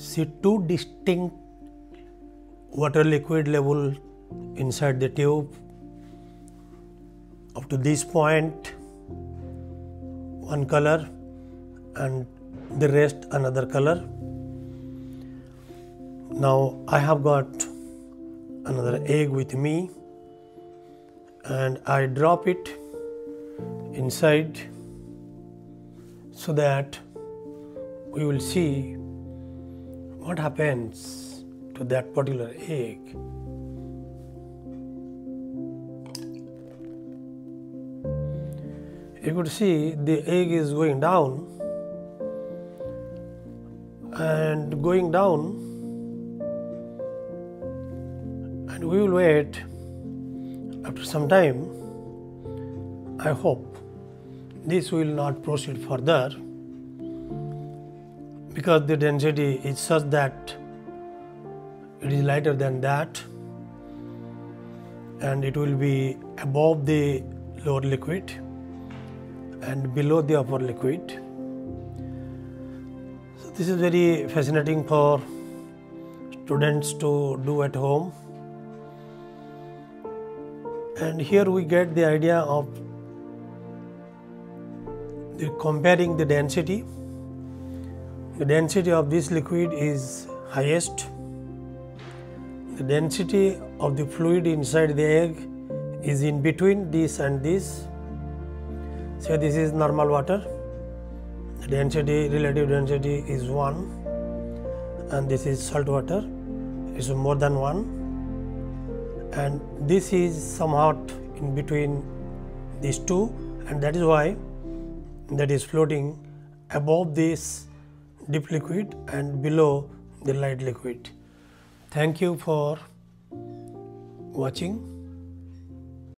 see two distinct water liquid level inside the tube. Up to this point one color and the rest another color. Now i have got another egg with me and i drop it inside so that we will see what happens to that particular egg. You could see the egg is going down and going down, and we will wait after some time. I hope this will not proceed further because the density is such that it is lighter than that and it will be above the lower liquid and below the upper liquid. So this is very fascinating for students to do at home. And here we get the idea of the comparing the density. The density of this liquid is highest. The density of the fluid inside the egg is in between this and this. So this is normal water. The density, relative density is 1 and this is salt water is more than 1 and this is somewhat in between these two and that is why that is floating above this deep liquid and below the light liquid. Thank you for watching.